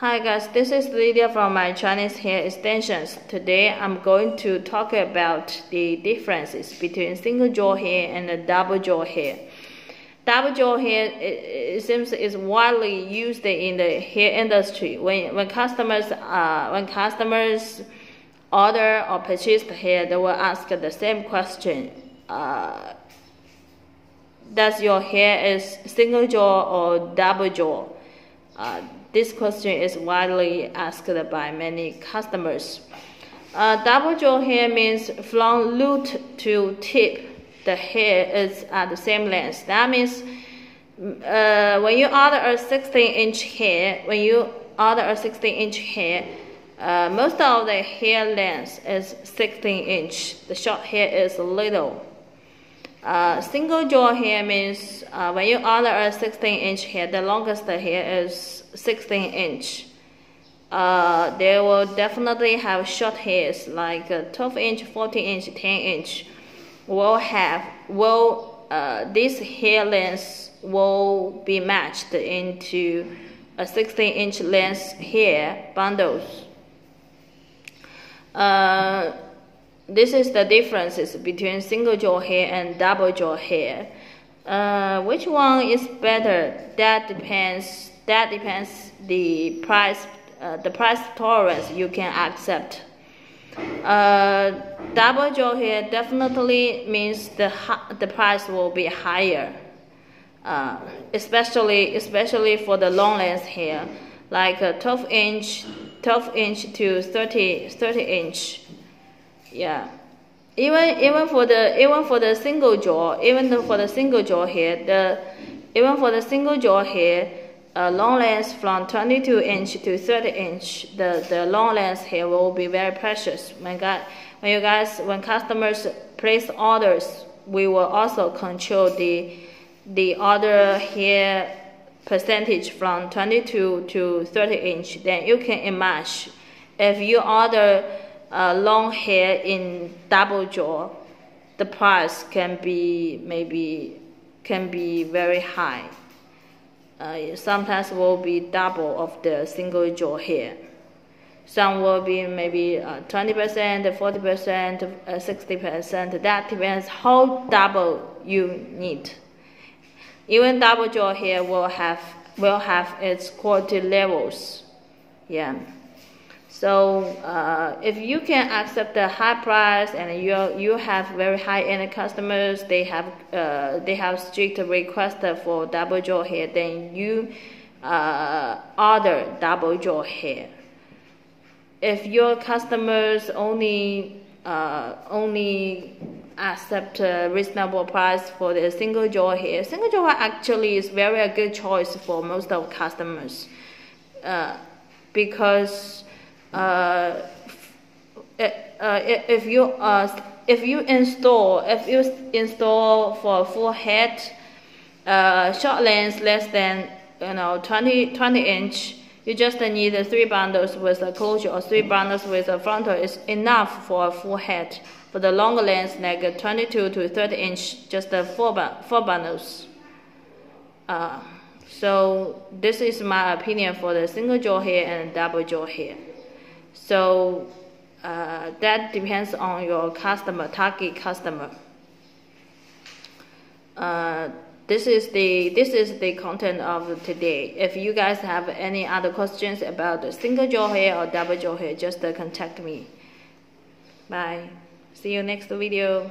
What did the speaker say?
Hi guys, this is Lydia from my Chinese hair extensions. Today I'm going to talk about the differences between single drawn hair and double drawn hair. Double drawn hair it, it seems is widely used in the hair industry. When when customers uh, when customers order or purchase the hair, they will ask the same question. Uh, does your hair is single drawn or double drawn? Uh, this question is widely asked by many customers. Uh, double drawn hair means from root to tip, the hair is at the same length. That means uh, when you order a 16 inch hair, when you order a 16 inch hair, uh, most of the hair length is 16 inch. The short hair is little. Uh, single drawn hair means uh, when you order a 16 inch hair, the longest hair is 16 inch. Uh, they will definitely have short hairs like 12 inch, 14 inch, 10 inch. Will have will uh, this hair length will be matched into a 16 inch length hair bundles. Uh, this is the differences between single drawn hair and double drawn hair. Uh, which one is better? That depends. That depends the price, uh, the price tolerance you can accept. Uh, double drawn hair definitely means the the price will be higher, uh, especially especially for the long length hair, like 12 inch, 12 inch to 30 30 inch yeah. Even even for the even for the single drawn even for the single drawn here the even for the single drawn here uh, long length from 22 inch to 30 inch the the long length here will be very precious. When God, when you guys when customers place orders we will also control the the order here percentage from 22 to 30 inch. Then you can imagine if you order uh, long hair in double drawn, the price can be maybe can be very high. Uh, sometimes will be double of the single drawn hair. Some will be maybe 20%, 40%, 60%. That depends how double you need. Even double drawn hair will have will have its quality levels. Yeah. So uh, if you can accept the high price and you you have very high end customers, they have uh, they have strict request for double drawn hair, then you uh, order double drawn hair. If your customers only uh, only accept a reasonable price for the single drawn hair, single drawn actually is very a good choice for most of customers uh, because uh, if you uh, if you install if you install for full head uh, short length less than you know 20 20 inch you just need three bundles with a closure or three bundles with a frontal is enough for a full head. For the longer length like 22 to 30 inch just four, four bundles. Uh, so this is my opinion for the single drawn hair and double drawn hair so uh, that depends on your customer, target customer. Uh, this is the this is the content of today. If you guys have any other questions about single drawn hair or double drawn hair, just contact me. Bye. See you next video.